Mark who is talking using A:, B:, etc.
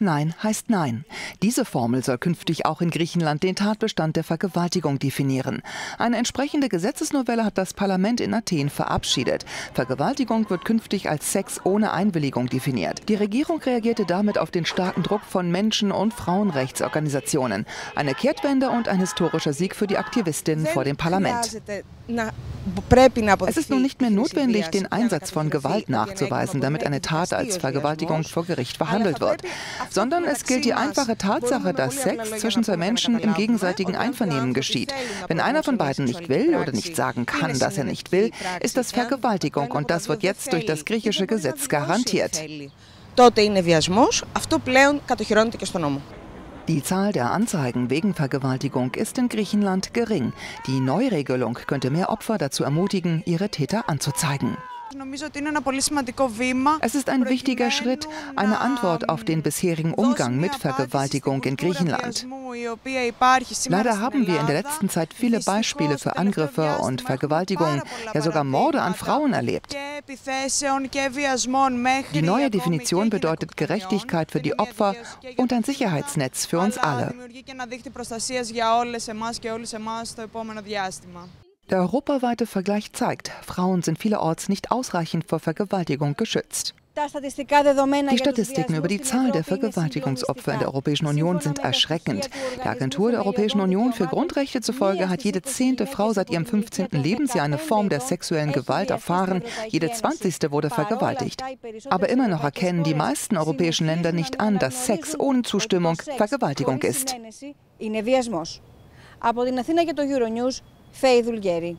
A: Nein heißt Nein. Diese Formel soll künftig auch in Griechenland den Tatbestand der Vergewaltigung definieren. Eine entsprechende Gesetzesnovelle hat das Parlament in Athen verabschiedet. Vergewaltigung wird künftig als Sex ohne Einwilligung definiert. Die Regierung reagierte damit auf den starken Druck von Menschen- und Frauenrechtsorganisationen. Eine Kehrtwende und ein historischer Sieg für die Aktivistinnen vor dem Parlament. Es ist nun nicht mehr notwendig, den Einsatz von Gewalt nachzuweisen, damit eine Tat als Vergewaltigung vor Gericht verhandelt wird sondern es gilt die einfache Tatsache, dass Sex zwischen zwei Menschen im gegenseitigen Einvernehmen geschieht. Wenn einer von beiden nicht will oder nicht sagen kann, dass er nicht will, ist das Vergewaltigung und das wird jetzt durch das griechische Gesetz garantiert. Die Zahl der Anzeigen wegen Vergewaltigung ist in Griechenland gering. Die Neuregelung könnte mehr Opfer dazu ermutigen, ihre Täter anzuzeigen. Es ist ein wichtiger Schritt, eine Antwort auf den bisherigen Umgang mit Vergewaltigung in Griechenland. Leider haben wir in der letzten Zeit viele Beispiele für Angriffe und Vergewaltigungen, ja sogar Morde an Frauen erlebt. Die neue Definition bedeutet Gerechtigkeit für die Opfer und ein Sicherheitsnetz für uns alle. Der europaweite Vergleich zeigt, Frauen sind vielerorts nicht ausreichend vor Vergewaltigung geschützt. Die Statistiken über die Zahl der Vergewaltigungsopfer in der Europäischen Union sind erschreckend. Der Agentur der Europäischen Union für Grundrechte zufolge hat jede zehnte Frau seit ihrem 15. Lebensjahr eine Form der sexuellen Gewalt erfahren. Jede zwanzigste wurde vergewaltigt. Aber immer noch erkennen die meisten europäischen Länder nicht an, dass Sex ohne Zustimmung Vergewaltigung ist. Φέη Δουλγέρη.